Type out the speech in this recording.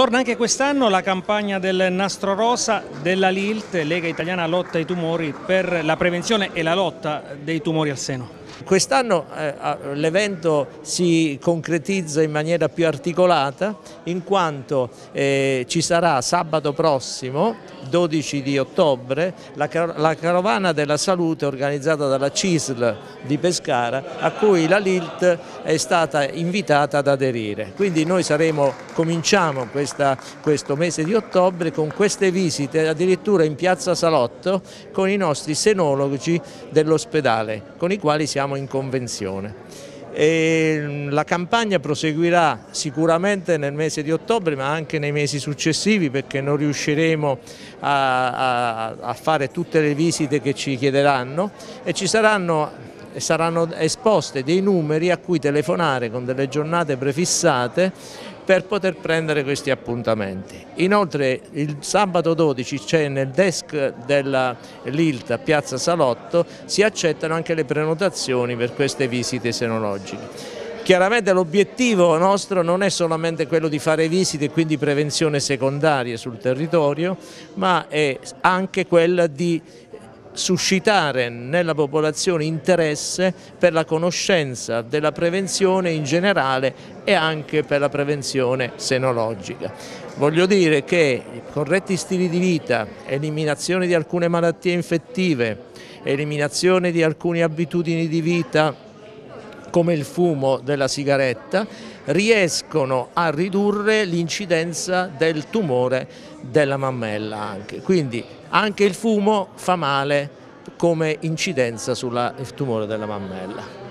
Torna anche quest'anno la campagna del Nastro Rosa della LILT, Lega Italiana Lotta ai Tumori, per la prevenzione e la lotta dei tumori al seno. Quest'anno eh, l'evento si concretizza in maniera più articolata in quanto eh, ci sarà sabato prossimo 12 di ottobre la, la, carovana della salute organizzata dalla CISL di Pescara a cui la LILT è stata invitata ad aderire. Quindi noi saremo, cominciamo questa, questo mese di ottobre con queste visite addirittura in piazza Salotto con i nostri senologi dell'ospedale con i quali siamo in convenzione. E la campagna proseguirà sicuramente nel mese di ottobre ma anche nei mesi successivi perché non riusciremo a, a, a fare tutte le visite che ci chiederanno e ci saranno saranno esposte dei numeri a cui telefonare con delle giornate prefissate per poter prendere questi appuntamenti. Inoltre il sabato 12 c'è nel desk della LILT a Piazza Salotto, si accettano anche le prenotazioni per queste visite senologiche. Chiaramente l'obiettivo nostro non è solamente quello di fare visite e quindi prevenzione secondaria sul territorio, ma è anche quella di suscitare nella popolazione interesse per la conoscenza della prevenzione in generale e anche per la prevenzione senologica. Voglio dire che corretti stili di vita, eliminazione di alcune malattie infettive, eliminazione di alcune abitudini di vita come il fumo della sigaretta riescono a ridurre l'incidenza del tumore della mammella anche. Quindi anche il fumo fa male come incidenza sul tumore della mammella.